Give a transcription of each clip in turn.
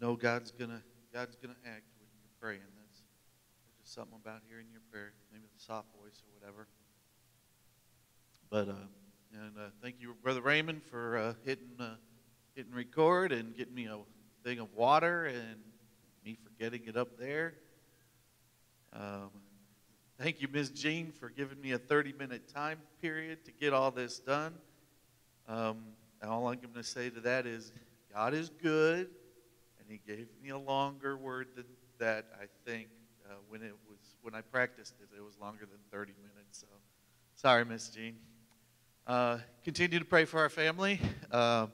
know God's gonna God's gonna act when you're praying. That's there's just something about hearing your prayer, maybe the soft voice or whatever. But uh, and uh, thank you, Brother Raymond, for uh, hitting uh, hitting record and getting me a thing of water and me for getting it up there. Um, thank you, Ms. Jean, for giving me a 30 minute time period to get all this done. Um, all I'm going to say to that is God is good, He gave me a longer word than that. I think uh, when it was when I practiced it, it was longer than 30 minutes. So, sorry, Miss Jean. Uh, continue to pray for our family. Uh,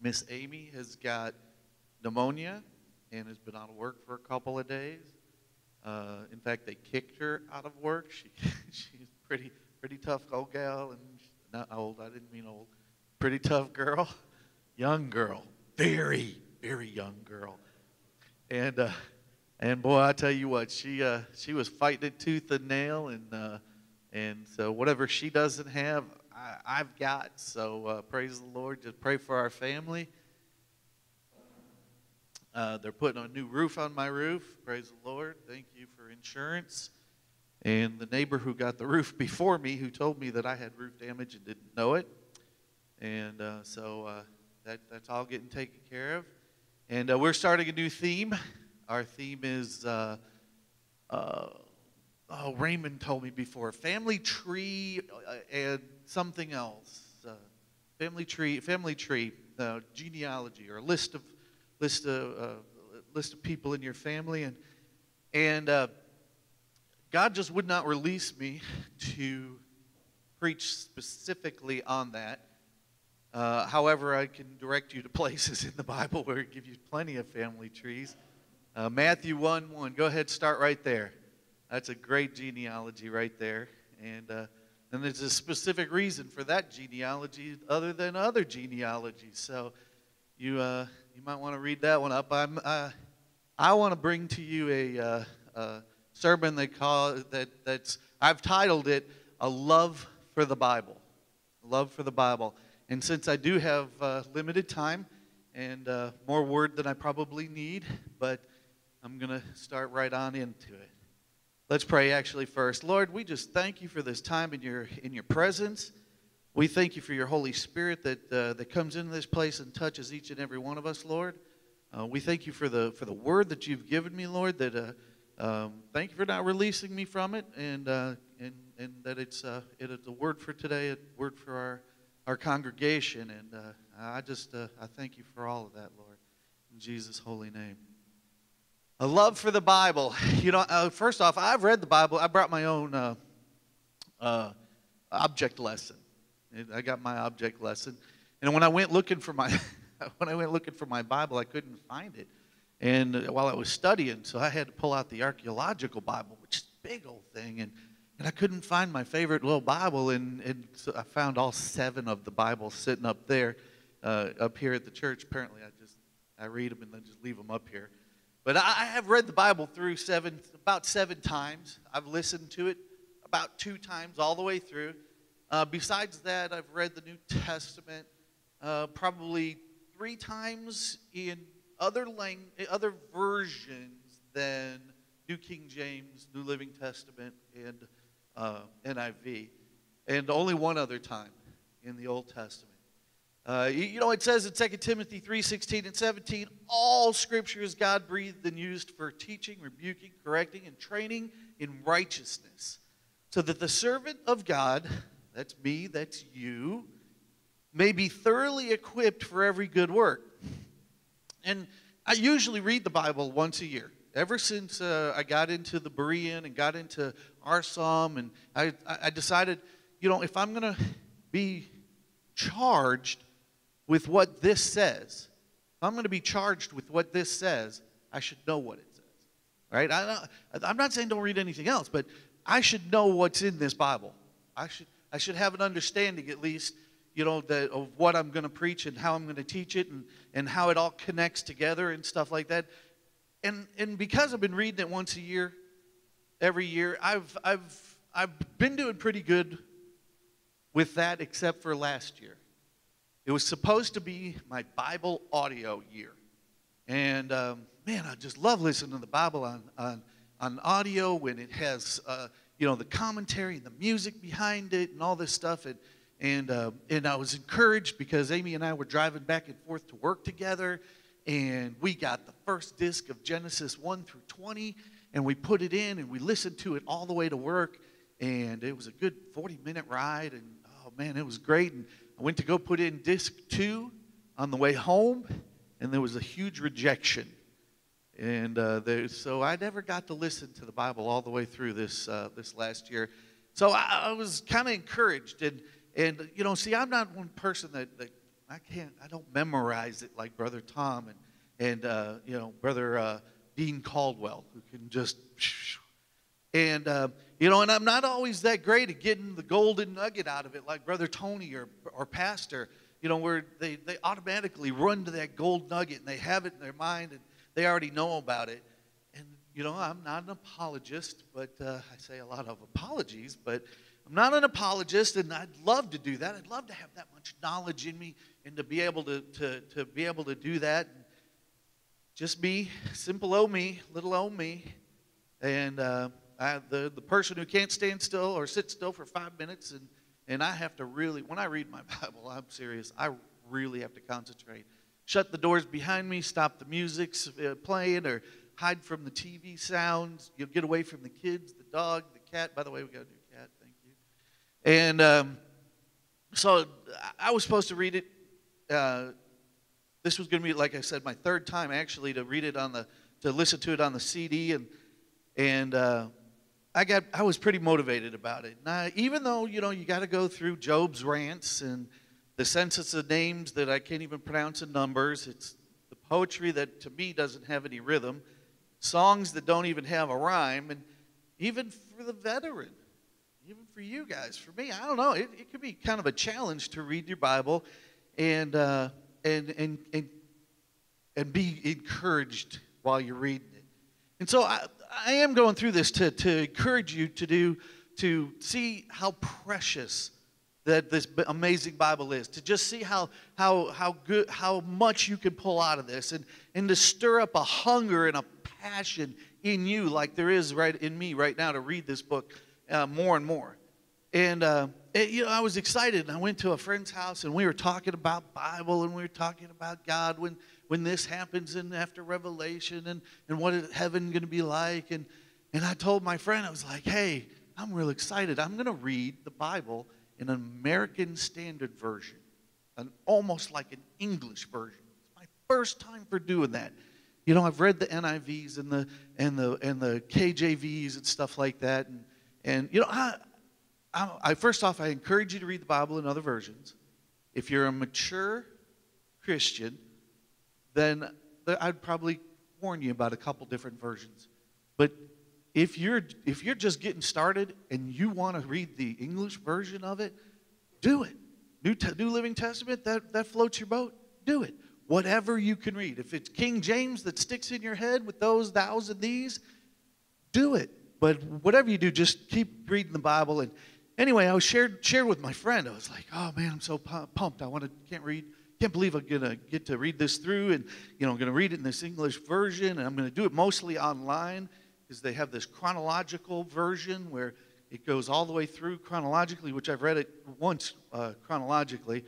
Miss Amy has got pneumonia and has been out of work for a couple of days. Uh, in fact, they kicked her out of work. She she's pretty pretty tough old gal, and not old. I didn't mean old. Pretty tough girl, young girl, very very young girl, and uh, and boy, I tell you what, she uh, she was fighting it tooth and nail, and uh, and so whatever she doesn't have, I, have got. So uh, praise the Lord. Just pray for our family. Uh, they're putting a new roof on my roof. Praise the Lord. Thank you for insurance. And the neighbor who got the roof before me, who told me that I had roof damage and didn't know it. And uh, so that, that's all getting taken care of. And uh, we're starting a new theme. Our theme is, uh, uh, oh, Raymond told me before, family tree and something else. family tree, family tree, genealogy, or a list of list of uh, list of people in your family, and and uh, God just would not release me to preach specifically on that. Uh, however, I can direct you to places in the Bible where it gives you plenty of family trees. Uh, Matthew 1 1. Go ahead, start right there. That's a great genealogy right there. And, uh, and there's a specific reason for that genealogy other than other genealogies. So you, uh, you might want to read that one up. I'm, uh, I want to bring to you a, uh, a sermon they call that that's I've titled it "A Love for the Bible." Love for the Bible. And since I do have uh, limited time and uh, more word than I probably need, but I'm going to start right on into it. Let's pray actually first. Lord, we just thank you for this time in your in your presence. We thank you for your Holy Spirit that, uh, that comes into this place and touches each and every one of us, Lord. Uh, we thank you for the, for the word that you've given me, Lord, that uh, um, thank you for not releasing me from it, and, uh, and, and that it's, it is a word for today, a word for our, our congregation. And uh, I just uh, I thank you for all of that, Lord, in Jesus' holy name. A love for the Bible. You know, uh, first off, I've read the Bible. I brought my own uh, object lesson. I got my object lesson. And when I went looking for my when I went looking for my Bible, I couldn't find it. And while I was studying, so I had to pull out the archaeological Bible, which is a big old thing, and and I couldn't find my favorite little Bible, and, and so I found all seven of the Bibles sitting up there, uh, up here at the church. Apparently, I just I read them and then just leave them up here. But I have read the Bible through seven, about seven times. I've listened to it about two times all the way through. Uh, besides that, I've read the New Testament uh, probably three times in other lang- other versions than New King James, New Living Testament, and uh, NIV, and only one other time in the Old Testament. Uh, you, you, know, it says in 2 Timothy 3 16 and 17, all scripture is God breathed and used for teaching, rebuking, correcting, and training in righteousness, so that the servant of God that's me, that's you, may be thoroughly equipped for every good work. And I usually read the Bible once a year. Ever since uh, I got into the Berean and got into our psalm, and I, I decided, you know, if I'm going to be charged with what this says, if I'm going to be charged with what this says, I should know what it says. Right? I, I'm not saying don't read anything else, but I should know what's in this Bible. I should, I should have an understanding at least, you know, that, of what I'm going to preach and how I'm going to teach it and, and how it all connects together and stuff like that. And, and because I've been reading it once a year, every year, I've, I've, I've been doing pretty good with that except for last year. It was supposed to be my Bible audio year. And um, man, I just love listening to the Bible on, on, on audio when it has, uh, you know, the commentary and the music behind it and all this stuff. And, and, uh, and I was encouraged because Amy and I were driving back and forth to work together. And we got the first disc of Genesis 1 through 20, and we put it in and we listened to it all the way to work. And it was a good 40 minute ride. And oh man, it was great. And I went to go put in disc 2 on the way home, and there was a huge rejection. And uh, there, so I never got to listen to the Bible all the way through this, uh, this last year. So I, I was kind of encouraged. And, and, you know, see, I'm not one person that, that I can't, I don't memorize it like Brother Tom and, and uh, you know, Brother uh, Dean Caldwell, who can just, and, uh, you know, and I'm not always that great at getting the golden nugget out of it like Brother Tony or, or Pastor you know, where they, they automatically run to that gold nugget and they have it in their mind and they already know about it. And, you know, I'm not an apologist, but uh, I say a lot of apologies, but I'm not an apologist and I'd love to do that. I'd love to have that much knowledge in me and to be able to, to, to be able to do that. Just me, simple old me, little old me. And uh, I, the, the person who can't stand still or sit still for five minutes and and I have to really, when I read my Bible, I'm serious, I really have to concentrate. Shut the doors behind me, stop the music uh, playing, or hide from the TV sounds. You'll get away from the kids, the dog, the cat. By the way, we got a. And um, so I was supposed to read it. Uh, this was going to be, like I said, my third time actually to read it on the, to listen to it on the CD. And, and, uh, I got I was pretty motivated about it. Now, even though you know you got to go through Job's rants and the census of names that I can't even pronounce in numbers, it's the poetry that to me doesn't have any rhythm, songs that don't even have a rhyme, and even for the veteran, even for you guys, for me, I don't know, it, it could be kind of a challenge to read your Bible and uh, and and and and be encouraged while you're reading it. And so I, I am going through this to, to encourage you to do, to see how precious that this amazing Bible is, to just see how, how, how good, how much you can pull out of this and, and to stir up a hunger and a passion in you like there is right in me right now to read this book uh, more and more. And, uh, it, you know, I was excited. And I went to a friend's house and we were talking about Bible and we were talking about God when when this happens and after Revelation and, and what is heaven going to be like. And, and I told my friend, I was like, hey, I'm real excited. I'm going to read the Bible in an American Standard Version, an, almost like an English version. It's my first time for doing that. You know, I've read the NIVs and the and the and the KJVs and stuff like that, and and you know, I, I, I first off, I encourage you to read the Bible in other versions. If you're a mature Christian, then I'd probably warn you about a couple different versions. But if you're if you're just getting started and you want to read the English version of it, do it. New, New Living Testament that that floats your boat. Do it. Whatever you can read. If it's King James that sticks in your head with those thous and these, do it. But whatever you do, just keep reading the Bible. And anyway, I was shared shared with my friend. I was like, oh man, I'm so pumped. I want to can't read can't believe I'm going to get to read this through and, you know, I'm going to read it in this English version and I'm going to do it mostly online because they have this chronological version where it goes all the way through chronologically, which I've read it once uh, chronologically.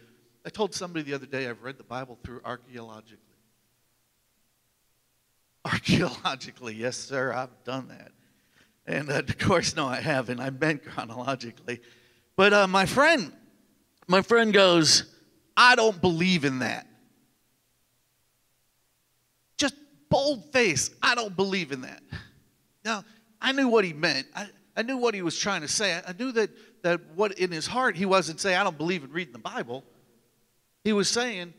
I told somebody the other day I've read the Bible through archaeologically. Archaeologically, yes, sir, I've done that. And uh, of course, no, I haven't. I meant chronologically. But uh, my friend, my friend goes, I don't believe in that. Just bold face, I don't believe in that. Now, I knew what he meant. I, I knew what he was trying to say. I knew that, that what in his heart, he wasn't saying, I don't believe in reading the Bible. He was saying,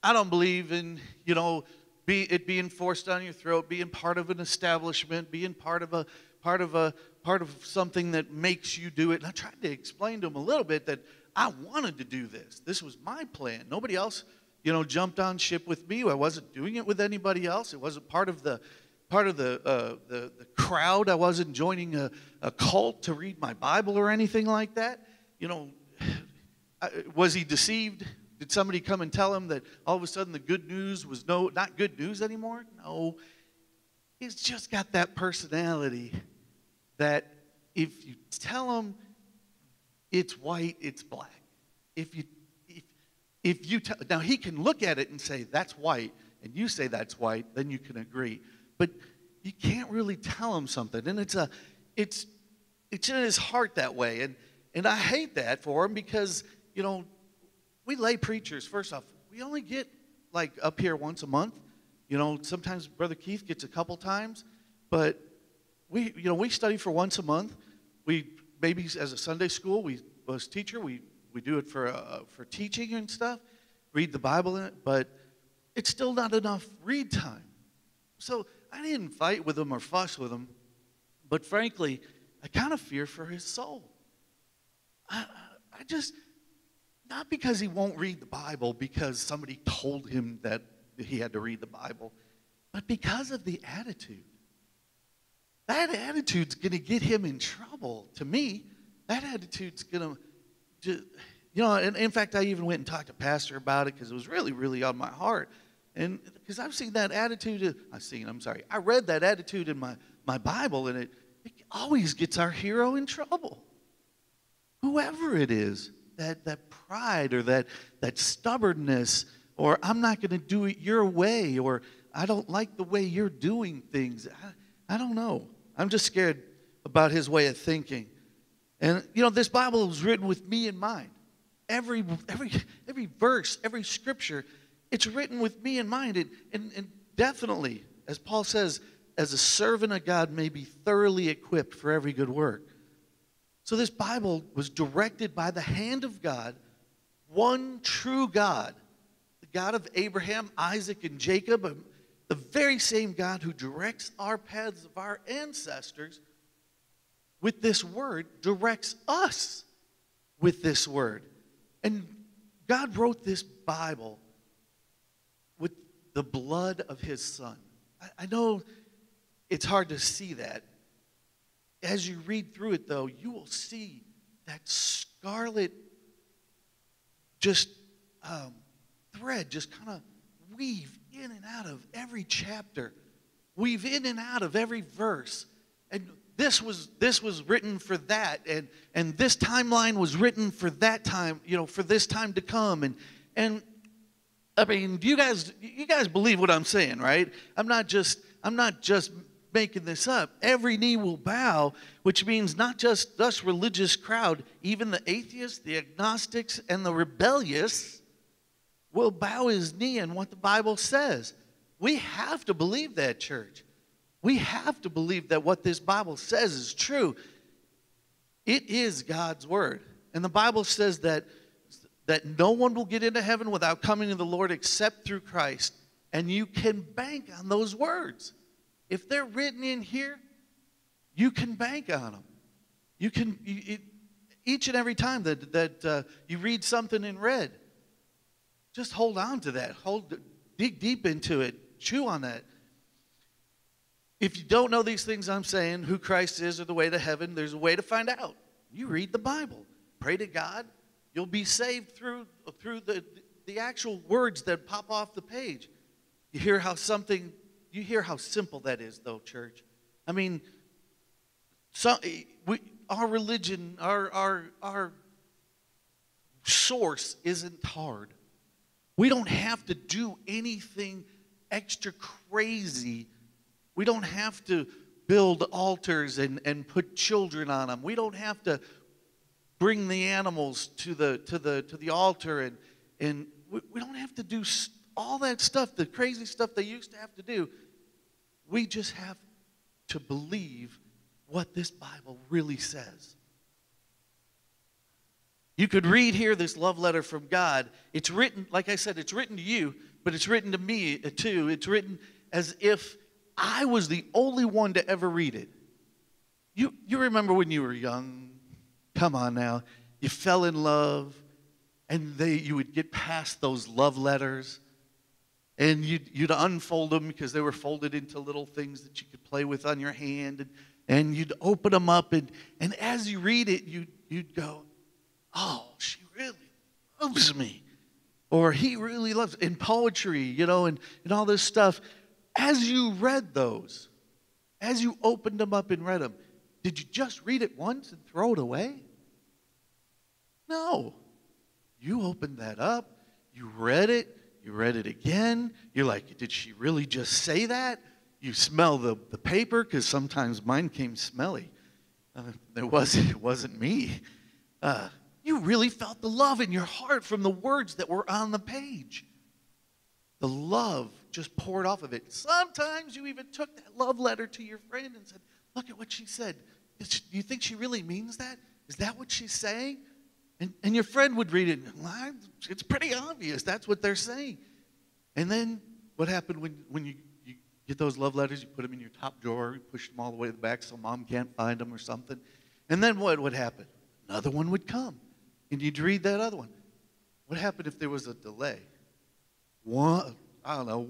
I don't believe in, you know, be, it being forced down your throat, being part of an establishment, being part of a part of a part of something that makes you do it. And I tried to explain to him a little bit that I wanted to do this. This was my plan. Nobody else, you know, jumped on ship with me. I wasn't doing it with anybody else. It wasn't part of the part of the uh, the, the crowd. I wasn't joining a, a cult to read my Bible or anything like that. You know, I, was he deceived? Did somebody come and tell him that all of a sudden the good news was no, not good news anymore? No. He's just got that personality that if you tell him it's white, it's black. If you, if, if you tell, now he can look at it and say that's white, and you say that's white, then you can agree. But you can't really tell him something, and it's a, it's, it's in his heart that way, and and I hate that for him because you know we lay preachers, first off, we only get like up here once a month. You know, sometimes Brother Keith gets a couple times, but we, you know, we study for once a month. We maybe as a Sunday school, we as teacher, we we do it for uh, for teaching and stuff, read the Bible in it, but it's still not enough read time. So I didn't fight with him or fuss with him, but frankly, I kind of fear for his soul. I, I just not because he won't read the Bible, because somebody told him that he had to read the Bible, but because of the attitude. That attitude's going to get him in trouble. To me, that attitude's going to, you know, and in fact, I even went and talked to Pastor about it because it was really, really on my heart. And because I've seen that attitude, I've seen, I'm sorry, I read that attitude in my, my Bible, and it, it always gets our hero in trouble. Whoever it is that, that pride or that, that stubbornness, or I'm not going to do it your way, or I don't like the way you're doing things. I, I don't know. I'm just scared about his way of thinking. And, you know, this Bible was written with me in mind. Every, every, every verse, every scripture, it's written with me in mind. And, and, and definitely, as Paul says, as a servant of God may be thoroughly equipped for every good work. So, this Bible was directed by the hand of God, one true God, the God of Abraham, Isaac, and Jacob, the very same God who directs our paths of our ancestors with this word, directs us with this word. And God wrote this Bible with the blood of his son. I, know it's hard to see that as you read through it, though, you will see that scarlet just um, thread just kind of weave in and out of every chapter, weave in and out of every verse. And this was this was written for that, and and this timeline was written for that time, you know, for this time to come. And and I mean, you guys you guys believe what I'm saying, right? I'm not just I'm not just making this up. Every knee will bow, which means not just us religious crowd, even the atheists, the agnostics, and the rebellious will bow his knee in what the Bible says. We have to believe that, church. We have to believe that what this Bible says is true. It is God's word. And the Bible says that, that no one will get into heaven without coming to the Lord except through Christ. And you can bank on those words. If they're written in here, you can bank on them. You can, you, it, each and every time that, that uh, you read something in red, just hold on to that. Hold, dig deep into it. Chew on that. If you don't know these things I'm saying, who Christ is or the way to heaven, there's a way to find out. You read the Bible. Pray to God. You'll be saved through, through the, the actual words that pop off the page. You hear how something you hear how simple that is, though, church. I mean, some, eh, we, our religion, our, our, our source isn't hard. We don't have to do anything extra crazy. We don't have to build altars and, and put children on them. We don't have to bring the animals to the, to the, to the altar and, and we, we don't have to do all that stuff, the crazy stuff they used to have to do. We just have to believe what this Bible really says. You could read here this love letter from God. It's written, like I said, it's written to you, but it's written to me uh, too. It's written as if I was the only one to ever read it. You, you remember when you were young? Come on now. You fell in love, and they, you would get past those love letters and you'd, you'd unfold them because they were folded into little things that you could play with on your hand and, and you'd open them up and, and as you read it you'd, you'd go oh she really loves me or he really loves in poetry, you know, and, and all this stuff. As you read those, as you opened them up and read them, did you just read it once and throw it away? No. You opened that up, you read it, you read it again. You're like, did she really just say that? You smell the, the paper, because sometimes mine came smelly. Uh, it, was, it wasn't me. Uh, you really felt the love in your heart from the words that were on the page. The love just poured off of it. Sometimes you even took that love letter to your friend and said, Look at what she said. Do you think she really means that? Is that what she's saying? And, and your friend would read it, it's pretty obvious. That's what they're saying. And then what happened when, when you, you get those love letters? You put them in your top drawer, you push them all the way to the back so mom can't find them or something. And then what would happen? Another one would come, and you'd read that other one. What happened if there was a delay? One, I don't know,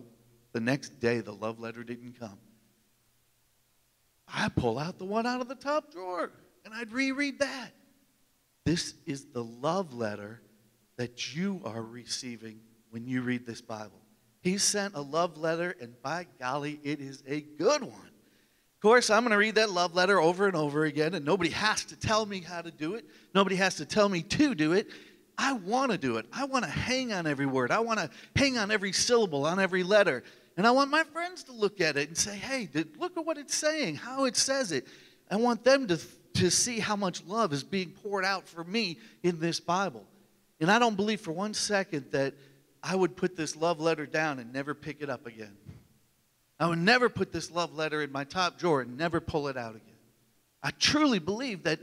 the next day the love letter didn't come. I pull out the one out of the top drawer and I'd reread that. This is the love letter that you are receiving when you read this Bible. He sent a love letter, and by golly, it is a good one. Of course, I'm going to read that love letter over and over again, and nobody has to tell me how to do it. Nobody has to tell me to do it. I want to do it. I want to hang on every word. I want to hang on every syllable, on every letter. And I want my friends to look at it and say, hey, look at what it's saying, how it says it. I want them to to see how much love is being poured out for me in this Bible. And I don't believe for one second that I would put this love letter down and never pick it up again. I would never put this love letter in my top drawer and never pull it out again. I truly believe that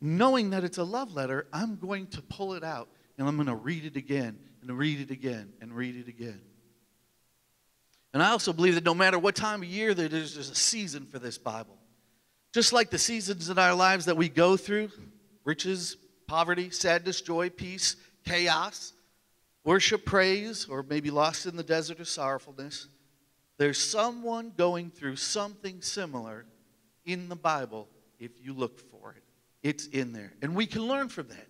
knowing that it's a love letter, I'm going to pull it out and I'm going to read it again and read it again and read it again. And I also believe that no matter what time of year that there's a season for this Bible. Just like the seasons in our lives that we go through riches, poverty, sadness, joy, peace, chaos, worship, praise, or maybe lost in the desert of sorrowfulness, there's someone going through something similar in the Bible if you look for it. It's in there. And we can learn from that.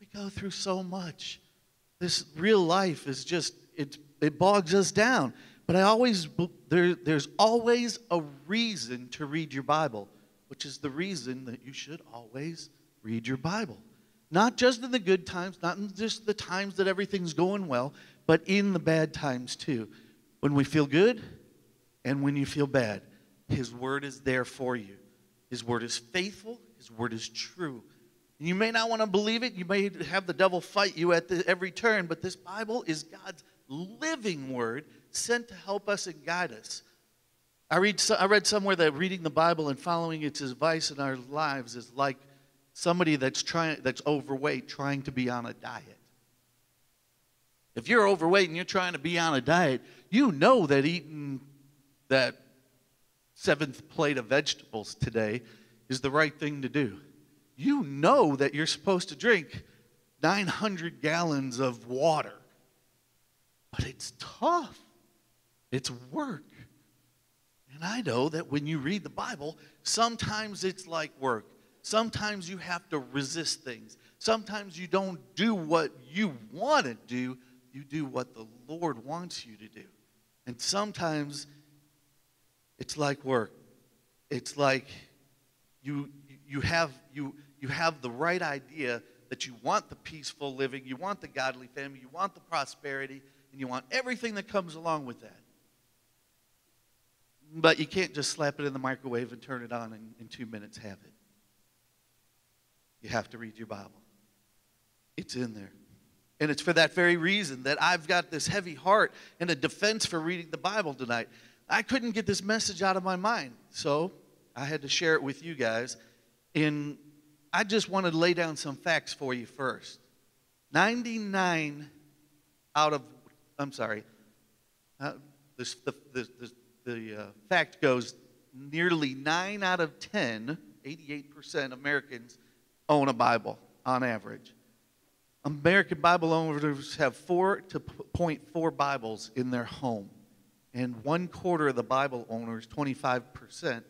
We go through so much. This real life is just, it, it bogs us down. But I always, there, there's always a reason to read your Bible which is the reason that you should always read your Bible. Not just in the good times, not in just the times that everything's going well, but in the bad times too. When we feel good and when you feel bad, His Word is there for you. His Word is faithful, His Word is true. You may not want to believe it, you may have the devil fight you at the, every turn, but this Bible is God's living Word sent to help us and guide us. I, read, I read somewhere that reading the Bible and following its advice in our lives is like somebody that's, trying, that's overweight trying to be on a diet. If you're overweight and you're trying to be on a diet, you know that eating that seventh plate of vegetables today is the right thing to do. You know that you're supposed to drink 900 gallons of water. But it's tough, it's work. And I know that when you read the Bible, sometimes it's like work. Sometimes you have to resist things. Sometimes you don't do what you want to do, you do what the Lord wants you to do. And sometimes it's like work. It's like you you have you you have the right idea that you want the peaceful living, you want the godly family, you want the prosperity, and you want everything that comes along with that. But you can't just slap it in the microwave and turn it on and in two minutes have it. You have to read your Bible. It's in there. And it's for that very reason that I've got this heavy heart and a defense for reading the Bible tonight. I couldn't get this message out of my mind, so I had to share it with you guys. And I just wanted to lay down some facts for you first. 99 out of, I'm sorry, uh, this, the, the, the, the uh, fact goes nearly 9 out of 10, 88% Americans own a Bible on average. American Bible owners have 4 to 0.4 Bibles in their home. And one quarter of the Bible owners, 25%,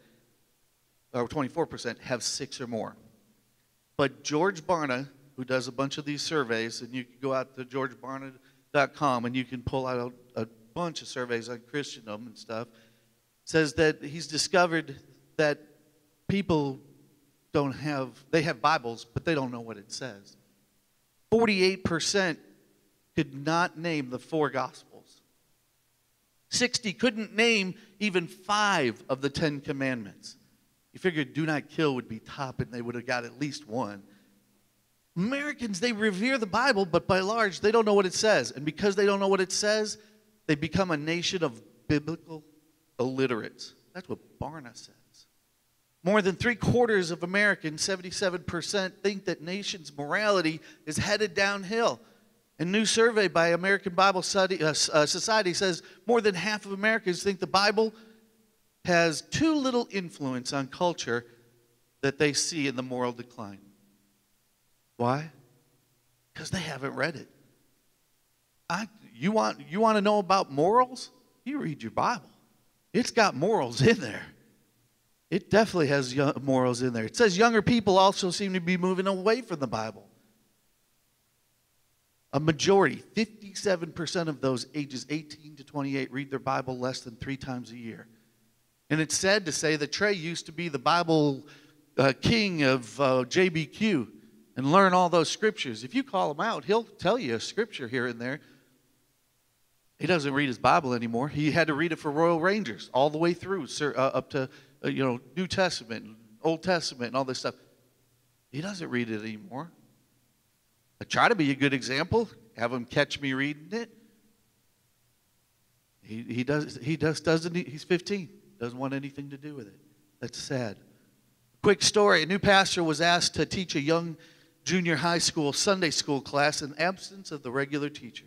or 24%, have six or more. But George Barna, who does a bunch of these surveys, and you can go out to George Barna com, and you can pull out a, a bunch of surveys on Christendom and stuff. Says that he's discovered that people don't have, they have Bibles, but they don't know what it says. 48% could not name the four Gospels. 60 couldn't name even five of the Ten Commandments. You figured do not kill would be top, and they would have got at least one. Americans, they revere the Bible, but by large, they don't know what it says. And because they don't know what it says, they become a nation of biblical illiterates. That's what Barna says. More than three quarters of Americans, 77%, think that nation's morality is headed downhill. A new survey by American Bible uh, uh, Society says more than half of Americans think the Bible has too little influence on culture that they see in the moral decline. Why? Because they haven't read it. I, you, want, you want to know about morals? You read your Bible. It's got morals in there. It definitely has morals in there. It says younger people also seem to be moving away from the Bible. A majority, 57% of those ages 18 to 28, read their Bible less than three times a year. And it's sad to say that Trey used to be the Bible uh, king of uh, JBQ and learn all those scriptures. If you call him out, he'll tell you a scripture here and there. He doesn't read his Bible anymore. He had to read it for Royal Rangers all the way through, sir, uh, up to uh, you know New Testament, Old Testament, and all this stuff. He doesn't read it anymore. I try to be a good example, have him catch me reading it. He, he does he just doesn't he's 15, doesn't want anything to do with it. That's sad. Quick story, a new pastor was asked to teach a young junior high school Sunday school class in absence of the regular teacher.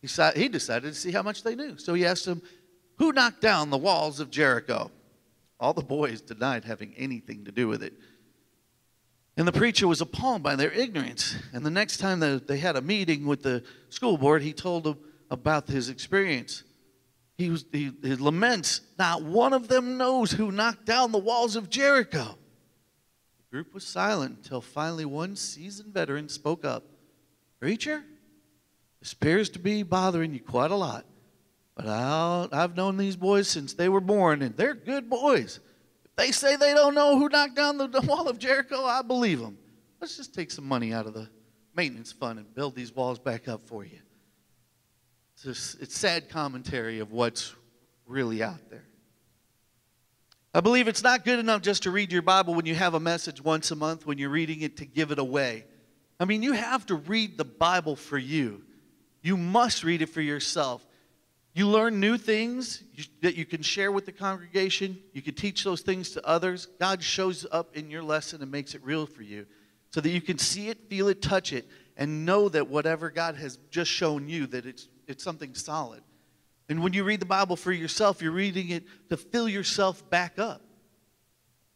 He, he decided to see how much they knew. So he asked them, Who knocked down the walls of Jericho? All the boys denied having anything to do with it. And the preacher was appalled by their ignorance. And the next time that they had a meeting with the school board, he told them about his experience. He, was, he, he laments, not one of them knows who knocked down the walls of Jericho. The group was silent until finally one seasoned veteran spoke up. Preacher, this appears to be bothering you quite a lot. But i have known these boys since they were born, and they're good boys. They say they don't know who knocked down the wall of Jericho. I believe them. Let's just take some money out of the maintenance fund and build these walls back up for you. It's, just, it's sad commentary of what's really out there. I believe it's not good enough just to read your Bible when you have a message once a month, when you're reading it to give it away. I mean, you have to read the Bible for you. You must read it for yourself. You learn new things that you can share with the congregation. You can teach those things to others. God shows up in your lesson and makes it real for you so that you can see it, feel it, touch it, and know that whatever God has just shown you, that it's, it's something solid. And when you read the Bible for yourself, you're reading it to fill yourself back up.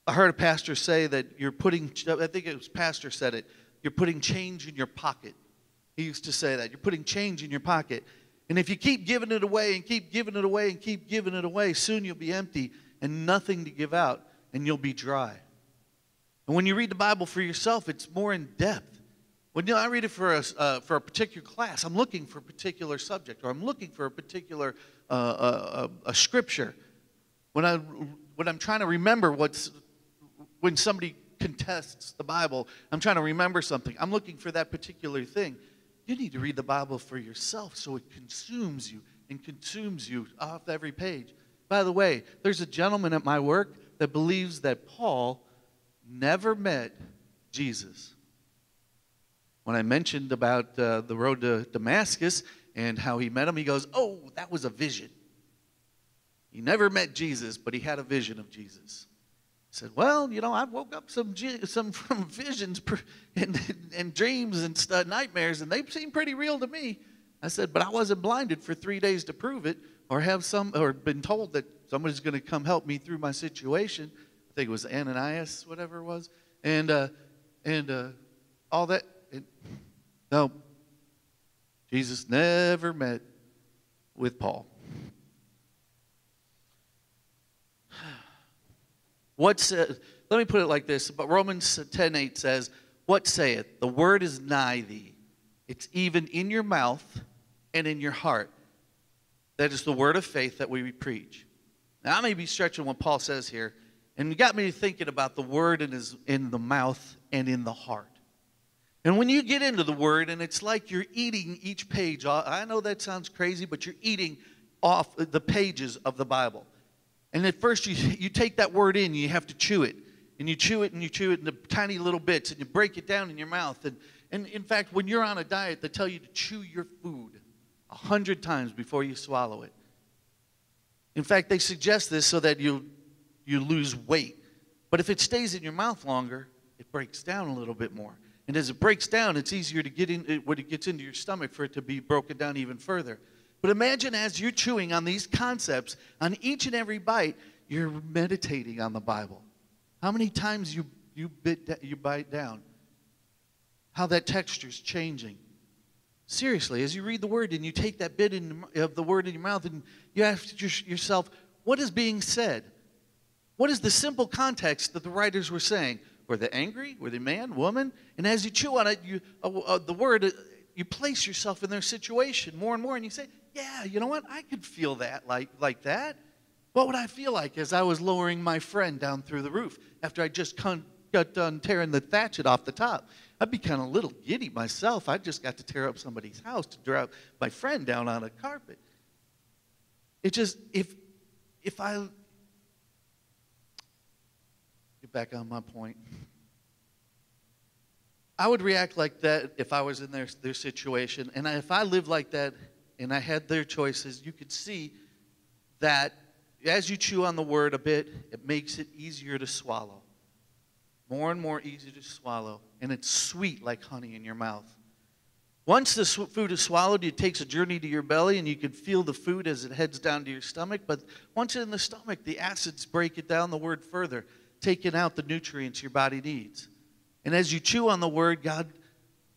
I heard a pastor say that you're putting, I think it was pastor said it, you're putting change in your pocket. He used to say that. You're putting change in your pocket. And if you keep giving it away and keep giving it away and keep giving it away, soon you'll be empty and nothing to give out and you'll be dry. And when you read the Bible for yourself, it's more in depth. When you know, I read it for a, uh, for a particular class, I'm looking for a particular subject or I'm looking for a particular uh, uh, a scripture. When, I, when I'm trying to remember what's, when somebody contests the Bible, I'm trying to remember something. I'm looking for that particular thing. You need to read the Bible for yourself so it consumes you and consumes you off every page. By the way, there's a gentleman at my work that believes that Paul never met Jesus. When I mentioned about uh, the road to Damascus and how he met him, he goes, Oh, that was a vision. He never met Jesus, but he had a vision of Jesus said, Well, you know, I woke up some, some from visions and, and dreams and nightmares, and they seem pretty real to me. I said, But I wasn't blinded for three days to prove it or have some, or been told that somebody's going to come help me through my situation. I think it was Ananias, whatever it was. And, uh, and uh, all that. And, no, Jesus never met with Paul. What's, uh, let me put it like this, but Romans 10 8 says, What saith? The word is nigh thee. It's even in your mouth and in your heart. That is the word of faith that we preach. Now, I may be stretching what Paul says here, and it got me thinking about the word in, his, in the mouth and in the heart. And when you get into the word, and it's like you're eating each page, I know that sounds crazy, but you're eating off the pages of the Bible. And at first, you, you take that word in, you have to chew it. And you chew it and you chew it into tiny little bits, and you break it down in your mouth. And, and in fact, when you're on a diet, they tell you to chew your food a hundred times before you swallow it. In fact, they suggest this so that you, you lose weight. But if it stays in your mouth longer, it breaks down a little bit more. And as it breaks down, it's easier to get in when it gets into your stomach for it to be broken down even further. But imagine as you're chewing on these concepts, on each and every bite, you're meditating on the Bible. How many times you, you, bit, you bite down? How that texture's changing. Seriously, as you read the word and you take that bit in, of the word in your mouth and you ask yourself, what is being said? What is the simple context that the writers were saying? Were they angry? Were they man, woman? And as you chew on it, you, uh, uh, the word, uh, you place yourself in their situation more and more, and you say, "Yeah, you know what? I could feel that like like that. What would I feel like as I was lowering my friend down through the roof after I just con- got done tearing the thatchet off the top? I'd be kind of a little giddy myself. I just got to tear up somebody's house to drop my friend down on a carpet. It just if if I get back on my point. I would react like that if I was in their, their situation. And if I lived like that and I had their choices, you could see that as you chew on the word a bit, it makes it easier to swallow. More and more easy to swallow. And it's sweet like honey in your mouth. Once the food is swallowed, it takes a journey to your belly, and you can feel the food as it heads down to your stomach. But once in the stomach, the acids break it down the word further taking out the nutrients your body needs. And as you chew on the word, God,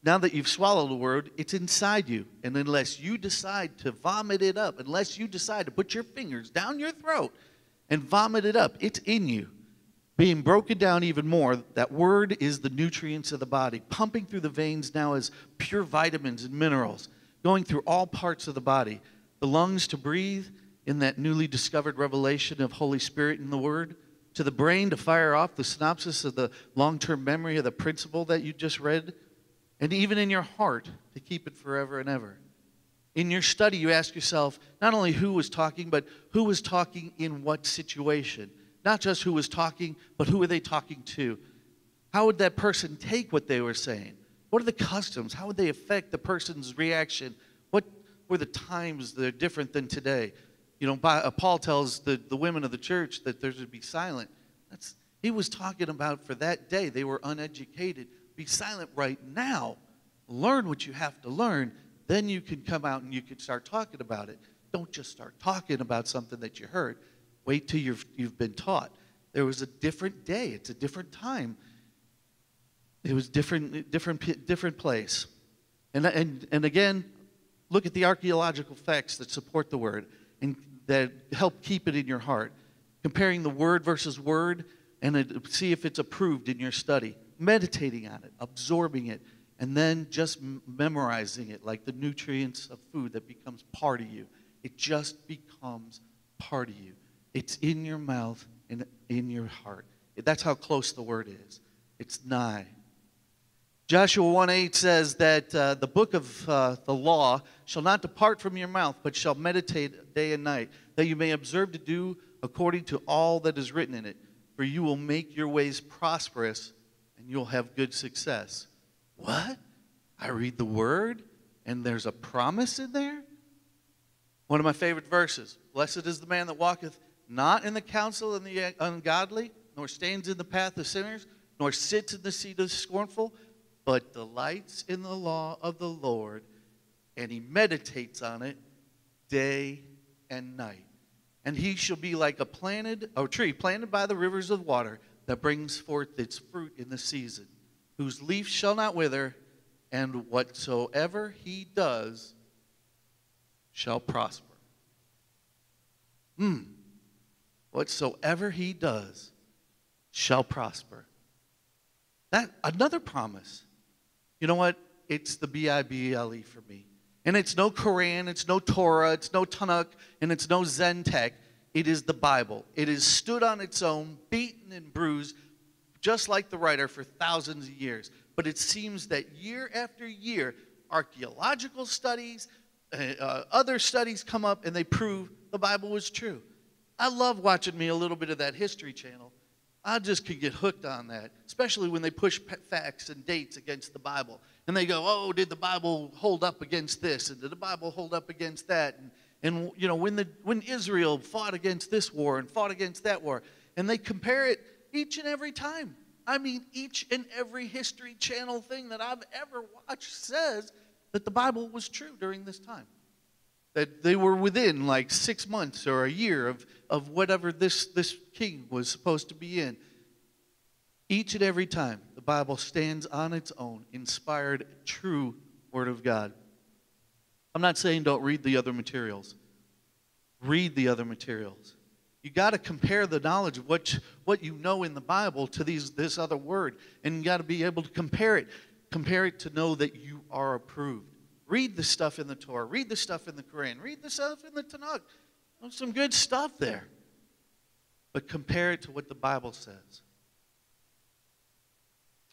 now that you've swallowed the word, it's inside you. And unless you decide to vomit it up, unless you decide to put your fingers down your throat and vomit it up, it's in you. Being broken down even more, that word is the nutrients of the body, pumping through the veins now as pure vitamins and minerals, going through all parts of the body. The lungs to breathe in that newly discovered revelation of Holy Spirit in the Word to the brain to fire off the synopsis of the long term memory of the principle that you just read, and even in your heart to keep it forever and ever. In your study, you ask yourself not only who was talking, but who was talking in what situation. Not just who was talking, but who were they talking to? How would that person take what they were saying? What are the customs? How would they affect the person's reaction? What were the times that are different than today? You know, uh, Paul tells the, the women of the church that they're to be silent. That's, he was talking about for that day, they were uneducated. Be silent right now. Learn what you have to learn. Then you can come out and you can start talking about it. Don't just start talking about something that you heard. Wait till you've, you've been taught. There was a different day, it's a different time. It was different, different, different place. And, and, and again, look at the archaeological facts that support the word and that help keep it in your heart. Comparing the word versus word and see if it's approved in your study. Meditating on it, absorbing it, and then just memorizing it like the nutrients of food that becomes part of you. It just becomes part of you. It's in your mouth and in your heart. That's how close the word is. It's nigh. Joshua 1 8 says that uh, the book of uh, the law shall not depart from your mouth, but shall meditate day and night, that you may observe to do according to all that is written in it. For you will make your ways prosperous, and you'll have good success. What? I read the word, and there's a promise in there? One of my favorite verses Blessed is the man that walketh not in the counsel of the ungodly, nor stands in the path of sinners, nor sits in the seat of the scornful but delights in the law of the Lord, and he meditates on it day and night. And he shall be like a planted a tree planted by the rivers of water that brings forth its fruit in the season, whose leaf shall not wither, and whatsoever he does shall prosper. Hmm. Whatsoever he does shall prosper. That another promise. You know what? It's the B I B L E for me. And it's no Quran, it's no Torah, it's no Tanakh, and it's no Zen tech. It is the Bible. It has stood on its own, beaten and bruised, just like the writer for thousands of years. But it seems that year after year, archaeological studies, uh, uh, other studies come up and they prove the Bible was true. I love watching me a little bit of that History Channel. I just could get hooked on that, especially when they push facts and dates against the Bible. And they go, oh, did the Bible hold up against this? And did the Bible hold up against that? And, and you know, when, the, when Israel fought against this war and fought against that war, and they compare it each and every time. I mean, each and every History Channel thing that I've ever watched says that the Bible was true during this time. That they were within like six months or a year of, of whatever this, this king was supposed to be in. Each and every time, the Bible stands on its own, inspired, true Word of God. I'm not saying don't read the other materials. Read the other materials. You got to compare the knowledge of what, what you know in the Bible to these, this other word, and you got to be able to compare it. Compare it to know that you are approved. Read the stuff in the Torah. Read the stuff in the Quran. Read the stuff in the Tanakh. There's some good stuff there. But compare it to what the Bible says.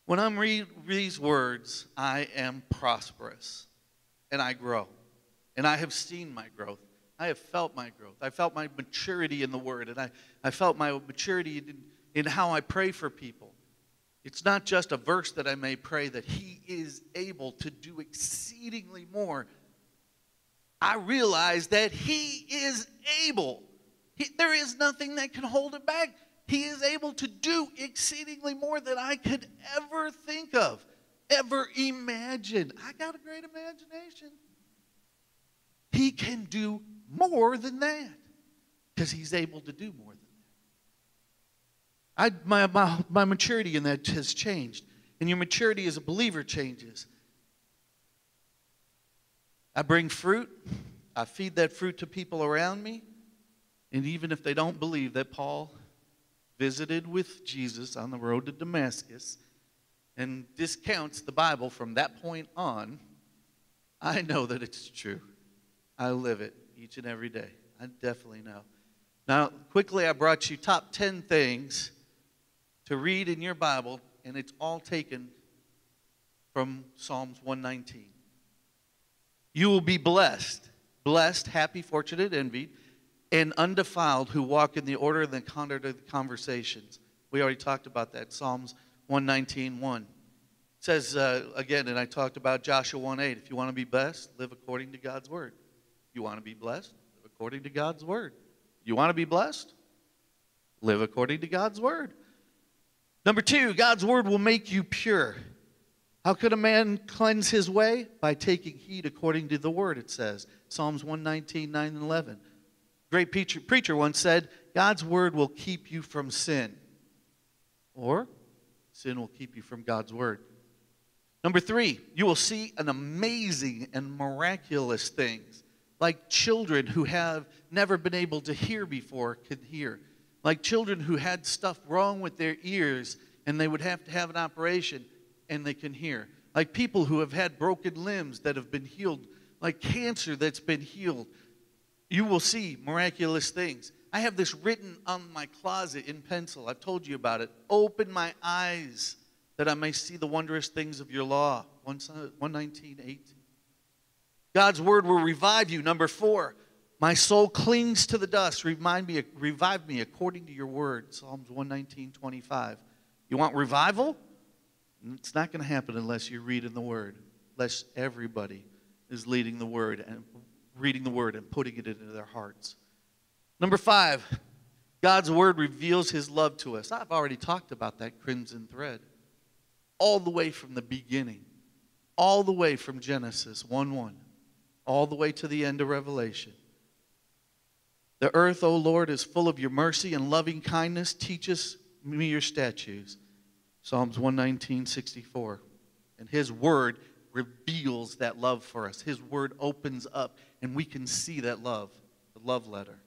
When I'm read these words, I am prosperous and I grow. And I have seen my growth. I have felt my growth. I felt my maturity in the Word, and I, I felt my maturity in, in how I pray for people. It's not just a verse that I may pray that He is able to do exceedingly more. I realize that He is able. He, there is nothing that can hold Him back. He is able to do exceedingly more than I could ever think of, ever imagine. I got a great imagination. He can do more than that because he's able to do more than that. I, my, my, my maturity in that has changed, and your maturity as a believer changes. I bring fruit, I feed that fruit to people around me, and even if they don't believe that Paul visited with Jesus on the road to Damascus and discounts the Bible from that point on, I know that it's true. I live it each and every day. I definitely know. Now, quickly, I brought you top 10 things to read in your Bible, and it's all taken from Psalms 119. You will be blessed, blessed, happy, fortunate, envied, and undefiled who walk in the order and the conduct of the conversations. We already talked about that. Psalms 119 1. It says uh, again, and I talked about Joshua 1 8. If you want to be blessed, live according to God's word. You want to be blessed? Live according to God's word. You want to be blessed? Live according to God's word. Number two, God's word will make you pure. How could a man cleanse his way? By taking heed according to the word, it says. Psalms 119, 9 and 11. Great preacher, preacher once said, God's word will keep you from sin. Or sin will keep you from God's word. Number three, you will see an amazing and miraculous things like children who have never been able to hear before could hear, like children who had stuff wrong with their ears and they would have to have an operation and they can hear, like people who have had broken limbs that have been healed, like cancer that's been healed. You will see miraculous things. I have this written on my closet in pencil. I've told you about it. Open my eyes that I may see the wondrous things of your law. 119, 18. God's word will revive you. Number four, my soul clings to the dust. Remind me, revive me according to your word. Psalms 119, 25. You want revival? It's not going to happen unless you read in the word, unless everybody is leading the word and reading the word and putting it into their hearts. Number five, God's word reveals his love to us. I've already talked about that crimson thread all the way from the beginning, all the way from Genesis 1 1 all the way to the end of Revelation. The earth, O Lord, is full of your mercy and loving kindness. Teach us me your statutes. Psalms 119, 64. And his word reveals that love for us. His word opens up, and we can see that love, the love letter.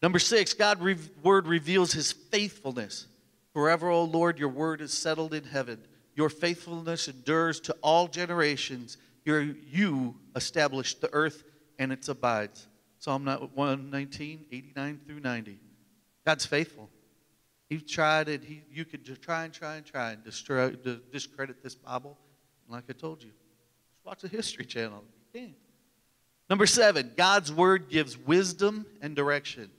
Number six, God's word reveals his faithfulness. Forever, O Lord, your word is settled in heaven. Your faithfulness endures to all generations. You're, you established the earth and its abides. Psalm 119, 89 through 90. God's faithful. He tried it. He, you could just try and try and try and destroy, discredit this Bible. And like I told you, just watch the History Channel. You can't. Number seven, God's Word gives wisdom and direction.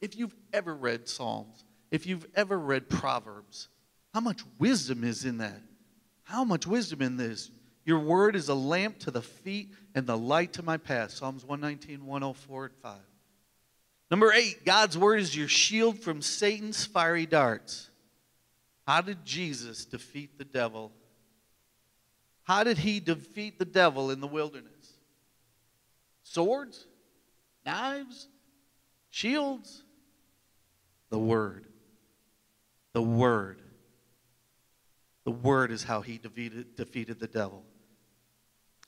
If you've ever read Psalms, if you've ever read Proverbs, how much wisdom is in that? How much wisdom in this? Your word is a lamp to the feet and the light to my path. Psalms 119, 104, and 5. Number eight, God's word is your shield from Satan's fiery darts. How did Jesus defeat the devil? How did he defeat the devil in the wilderness? Swords? Knives? Shields? The word. The word. The word is how he defeated, defeated the devil.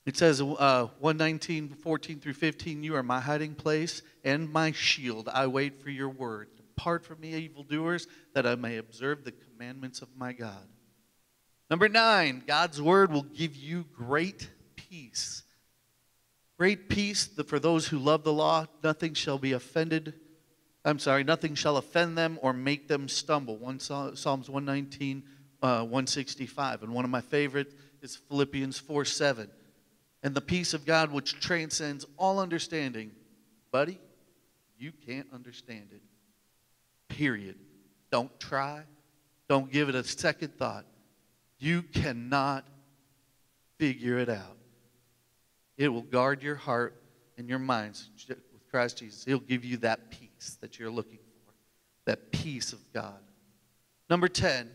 It says, uh, 119, 14 through 15, You are my hiding place and my shield. I wait for your word. Depart from me, evildoers, that I may observe the commandments of my God. Number nine, God's word will give you great peace. Great peace for those who love the law. Nothing shall be offended. I'm sorry, nothing shall offend them or make them stumble. One, Psalms 119, uh, 165. And one of my favorites is Philippians 4 7. And the peace of God, which transcends all understanding, buddy, you can't understand it. Period. Don't try. Don't give it a second thought. You cannot figure it out. It will guard your heart and your minds with Christ Jesus. He'll give you that peace that you're looking for, that peace of God. Number 10,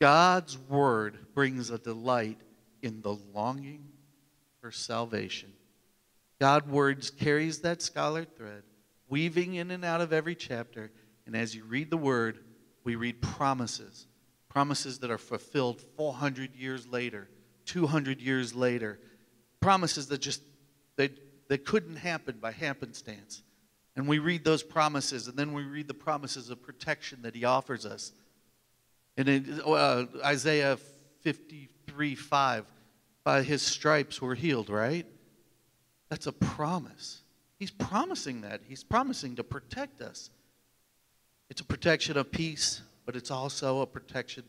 God's word brings a delight in the longing for salvation. God's words carries that scarlet thread, weaving in and out of every chapter. And as you read the word, we read promises, promises that are fulfilled 400 years later, 200 years later, promises that just they, they couldn't happen by happenstance. And we read those promises, and then we read the promises of protection that he offers us. And in uh, Isaiah 53 5, by his stripes we're healed, right? That's a promise. He's promising that. He's promising to protect us. It's a protection of peace, but it's also a protection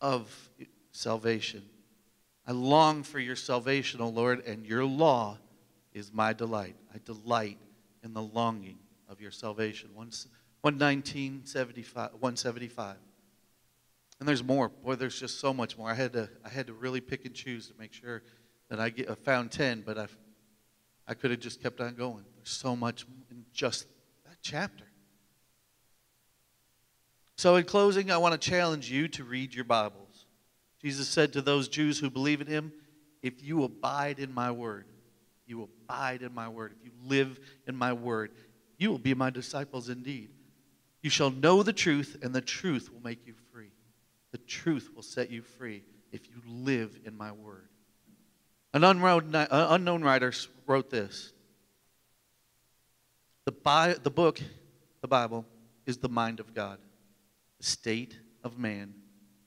of salvation. I long for your salvation, O Lord, and your law is my delight. I delight in the longing of your salvation. 119, 175. And there's more. Boy, there's just so much more. I had to, I had to really pick and choose to make sure that I, get, I found 10, but I, I could have just kept on going. There's so much in just that chapter. So, in closing, I want to challenge you to read your Bibles. Jesus said to those Jews who believe in him, If you abide in my word, you abide in my word, if you live in my word, you will be my disciples indeed. You shall know the truth, and the truth will make you free. Truth will set you free if you live in my word. An uh, unknown writer wrote this the, Bi- the book, the Bible, is the mind of God, the state of man,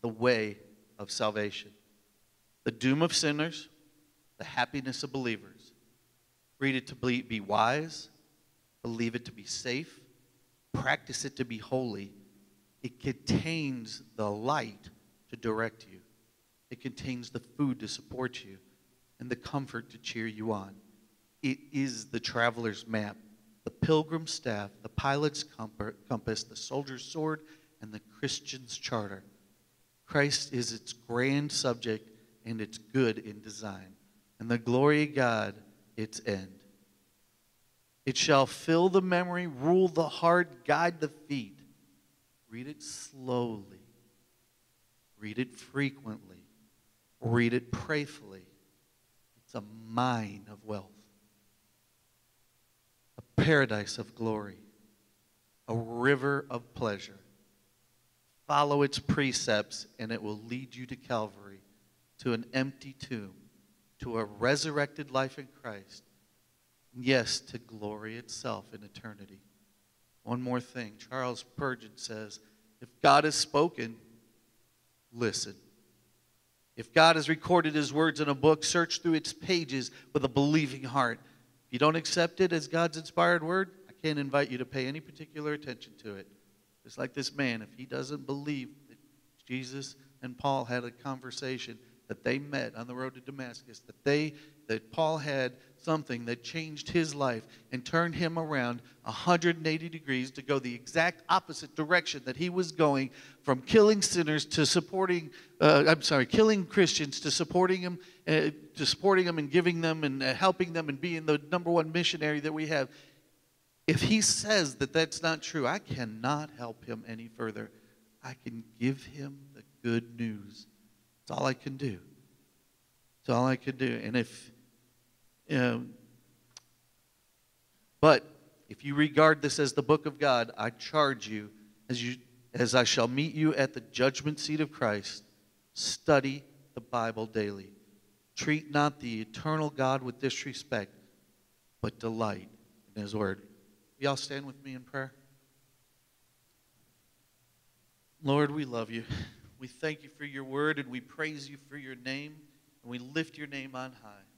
the way of salvation, the doom of sinners, the happiness of believers. Read it to be wise, believe it to be safe, practice it to be holy it contains the light to direct you, it contains the food to support you, and the comfort to cheer you on. It is the traveler's map, the pilgrim's staff, the pilot's compass, the soldier's sword, and the Christian's charter. Christ is its grand subject and its good in design, and the glory of God its end. It shall fill the memory, rule the heart, guide the feet. Read it slowly. Read it frequently. Read it prayfully. It's a mine of wealth, a paradise of glory, a river of pleasure. Follow its precepts, and it will lead you to Calvary, to an empty tomb, to a resurrected life in Christ, yes, to glory itself in eternity. One more thing. Charles Spurgeon says, if God has spoken, listen. If God has recorded his words in a book, search through its pages with a believing heart. If you don't accept it as God's inspired word, I can't invite you to pay any particular attention to it. Just like this man, if he doesn't believe that Jesus and Paul had a conversation, that they met on the road to Damascus, that they that Paul had something that changed his life and turned him around 180 degrees to go the exact opposite direction that he was going from killing sinners to supporting uh, I'm sorry, killing Christians to supporting them uh, to supporting them and giving them and uh, helping them and being the number one missionary that we have. If he says that that's not true, I cannot help him any further. I can give him the good news. it's all I can do. it's all I can do. And if, know, but if you regard this as the book of God, I charge you as you as I shall meet you at the judgment seat of Christ, study the Bible daily. Treat not the eternal God with disrespect, but delight in his word. Y'all stand with me in prayer. Lord, we love you. We thank you for your word and we praise you for your name and we lift your name on high.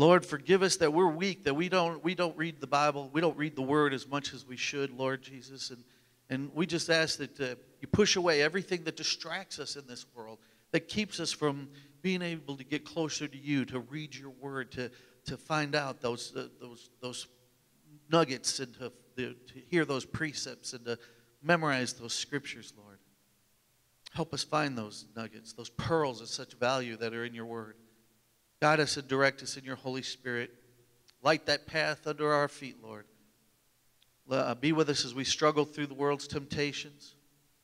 Lord, forgive us that we're weak, that we don't, we don't read the Bible, we don't read the word as much as we should, Lord Jesus. And, and we just ask that uh, you push away everything that distracts us in this world, that keeps us from being able to get closer to you, to read your word, to, to find out those, uh, those, those nuggets and to, to hear those precepts and to memorize those scriptures, Lord. Help us find those nuggets, those pearls of such value that are in your word. Guide us and direct us in your Holy Spirit. Light that path under our feet, Lord. Uh, be with us as we struggle through the world's temptations.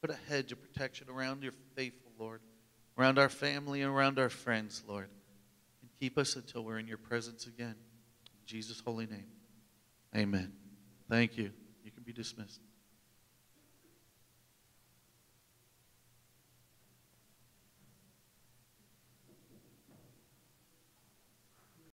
Put a hedge of protection around your faithful, Lord, around our family and around our friends, Lord. And keep us until we're in your presence again. In Jesus' holy name, amen. Thank you. You can be dismissed.